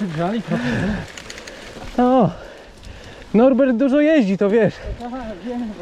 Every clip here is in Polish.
przygrzali trochę. No. Norbert dużo jeździ, to wiesz. Aha, wiem,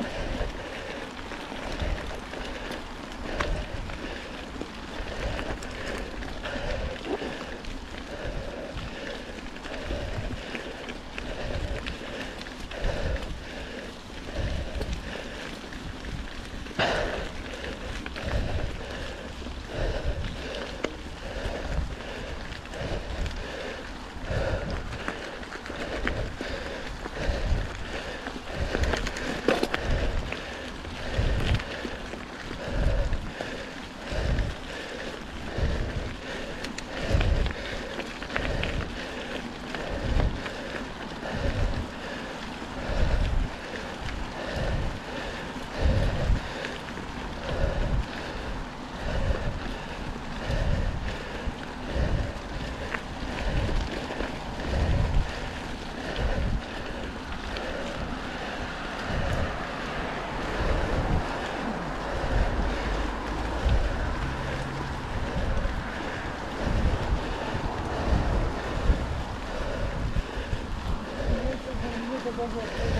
people who are able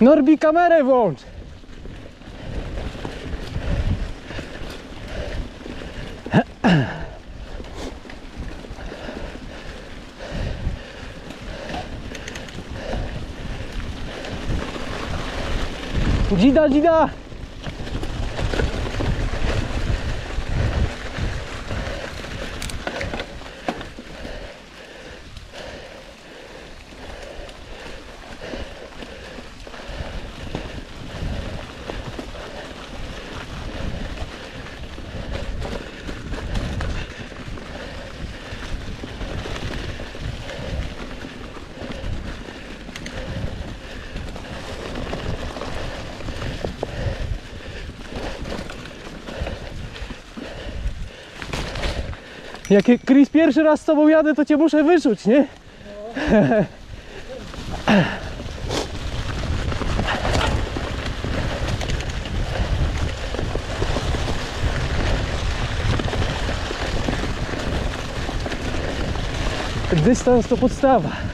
Norbi, kamerę włącz. Dzida, dzida. Jak Chris pierwszy raz z tobą jadę, to cię muszę wyczuć, nie? Dystans to podstawa.